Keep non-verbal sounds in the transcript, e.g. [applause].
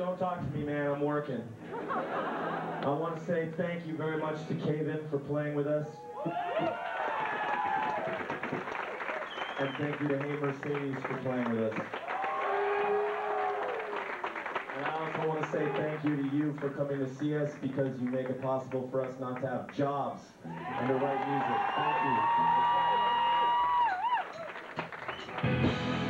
don't talk to me, man. I'm working. [laughs] I want to say thank you very much to Kevin for playing with us. And thank you to Hey Mercedes for playing with us. And I also want to say thank you to you for coming to see us because you make it possible for us not to have jobs and to write music. Thank you.